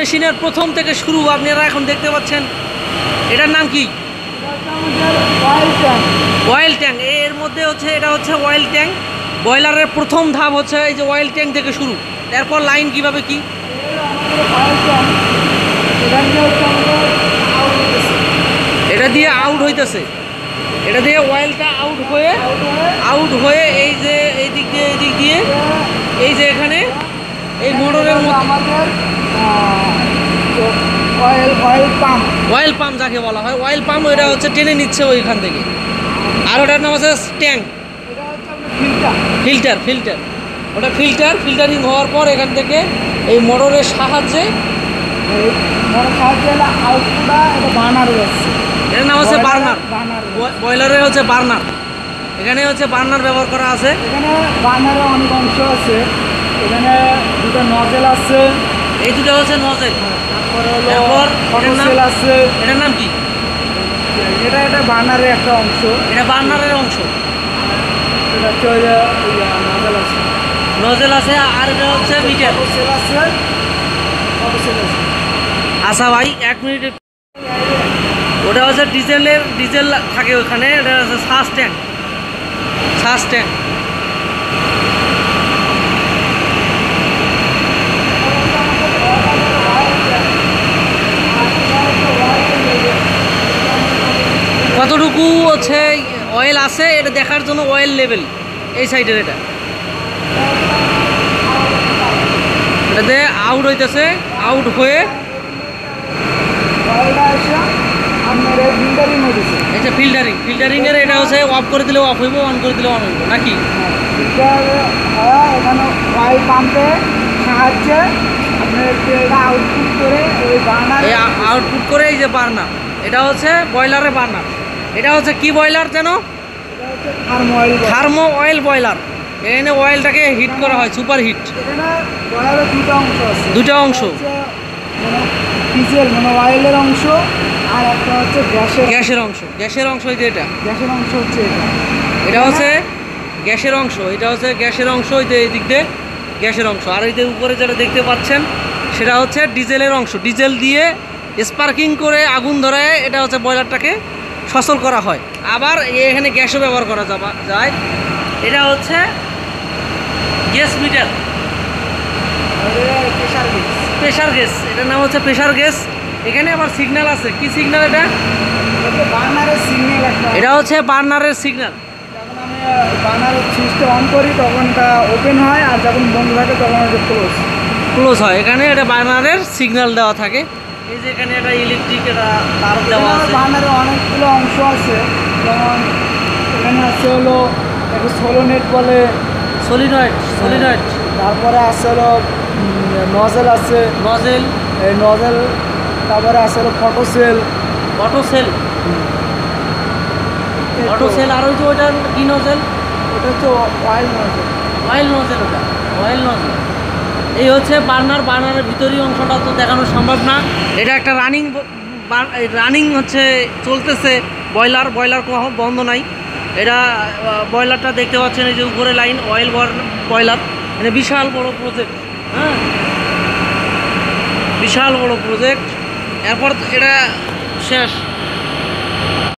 মেশিনের প্রথম থেকে শুরু আপনারা এখন দেখতে পাচ্ছেন। এটার নাম কি? অয়েল ট্যাঙ্ক এর মধ্যে হচ্ছে, এটা হচ্ছে অয়েল ট্যাঙ্ক বয়লারের প্রথম ধাপ হচ্ছে এই যে অয়েল ট্যাঙ্ক থেকে শুরু। এরপর লাইন কীভাবে কি? এটা দিয়ে আউট হইতেছে। এটা দিয়ে অয়েলটা আউট হয়ে আউট হয়ে এই যে এই দিক দিয়ে এই দিক দিয়ে, এই যে এখানে, এই মোটরের মধ্যে oil oil pump oil pump যাকে বলা হয় অয়েল পাম্প ওইটা হচ্ছে টেনে নিচ্ছে ওইখান থেকে। আর ওটার নাম আছে ট্যাঙ্ক। Filter filter. ওটা ফিল্টার ফিল্টারিং হওয়ার পর এখান থেকে এই মোটরের সাহায্যে সাহায্যে আউটপুটটা এটা বানার যাচ্ছে। এটার নাম হচ্ছে বার্নার বার্নার বয়লারে হচ্ছে বার্নার এখানে হচ্ছে বার্নার ব্যবহার করা আছে। এখানে বার্নারে অনেক অংশ আছে। এখানে দুটো নজেল আছে। এই দুটো হচ্ছে নজেল তারপরে হলো তারপর এটার নাম? ফটোসেল আছে এটার নাম কি? এটা এটা বার্নারের একটা অংশ। এটা বার্নারের অংশ। এটা হচ্ছে ওই নজেল আছে। নজেল আছে আর এটা হচ্ছে মিটার ফটোসেল আছে ফটোসেল আছে আচ্ছা ভাই এক মিনিট ওটা হচ্ছে ডিজেলের ডিজেল থাকে ওখানে এটা হচ্ছে শ্বাস ট্যাঙ্ক সাস ট্যাঙ্ক কতটুকু হচ্ছে অয়েল আছে এটা দেখার জন্য অয়েল লেভেল এই সাইডের এটা। এটাতে আউট হইতেছে আউট হয়ে আপনার ফিল্টারিং হয়েছে এই যে ফিল্টারিং ফিল্টারিং এর এটা হচ্ছে অফ করে দিলে অফ হইব অন করে দিলে অন হইব নাকি? এখানে অয়েল সাহায্যে আউটপুট করে বার্নার এই আউটপুট করে এই যে বার্নার এটা হচ্ছে বয়লারে বার্নার এটা হচ্ছে কি বয়লার যেন থার্মো অয়েল বয়লার এখানে অয়েলটাকে হিট করা হয় সুপার হিট দুটো অংশ। হচ্ছে অয়েলের অংশ আর একটা হচ্ছে গ্যাসের গ্যাসের অংশ গ্যাসের অংশ যে এটা গ্যাসের অংশ হচ্ছে এটা। এটা হচ্ছে গ্যাসের অংশ, এটা হচ্ছে গ্যাসের অংশ, এই যে এই দিক দিয়ে গ্যাসের অংশ। আর এই যে উপরে যেটা দেখতে পাচ্ছেন, সেটা হচ্ছে ডিজেলের অংশ। ডিজেল দিয়ে স্পার্কিং করে আগুন ধরায় এটা হচ্ছে বয়লারটাকে সচল করা হয়। আবার এখানে গ্যাসও ব্যবহার করা যায়। এটা হচ্ছে gas meter. Pressure gas pressure gas এটার নাম হচ্ছে প্রেশার গ্যাস। এখানে আবার সিগন্যাল আছে। কি সিগন্যাল এটা? এটা হচ্ছে বার্নারের সিগন্যাল। যখন আমি বার্নারের সুইচটা অন করি তখন ওপেন হয় আর যখন বন্ধ থাকে তখন ওটা ক্লোজ ক্লোজ হয়। এখানে এটা বার্নারের সিগন্যাল দেওয়া থাকে। এই যে এখানে একটা ইলেকট্রিক এটা তার দেওয়া আছে। বার্নারের অনেকগুলো অংশ আছে। যেমন এখানে আছে হলো একটা সোলো নেট বলে। সলিনয়েড সলিনয়েড তারপরে আছে হলো নজেল আছে। নজেল এই নজেল তারপরে আছে হলো photocell auto cell auto cell আর ওই যে কি নজেল ওটা হচ্ছে অয়েল নজেল অয়েল নজেল ওটা অয়েল নজেল এই হচ্ছে বার্নার, বার্নারের ভিতরই অংশটা তো দেখানো সম্ভব না। এটা একটা রানিং রানিং হচ্ছে, চলতেছে ব্রয়লার ব্রয়লার কোনো বন্ধ নাই। এটা ব্রয়লারটা দেখতে পাচ্ছেন এই যে উপরে লাইন অয়েল ব্রয়লার মানে বিশাল বড় প্রজেক্ট হ্যাঁ? বিশাল বড় প্রজেক্ট এরপর এটা শেষ।